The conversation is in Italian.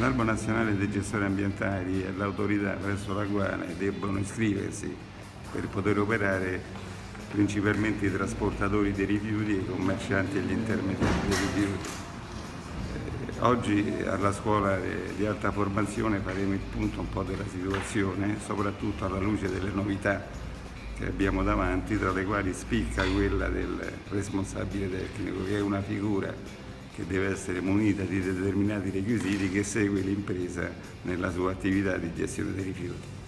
L'Albo Nazionale dei Gestori Ambientali e l'autorità presso la quale debbono iscriversi per poter operare principalmente i trasportatori dei rifiuti, i commercianti e gli intermediari dei rifiuti. Eh, oggi alla scuola di alta formazione faremo il punto un po' della situazione, soprattutto alla luce delle novità che abbiamo davanti, tra le quali spicca quella del responsabile tecnico, che è una figura che deve essere munita di determinati requisiti che segue l'impresa nella sua attività di gestione dei rifiuti.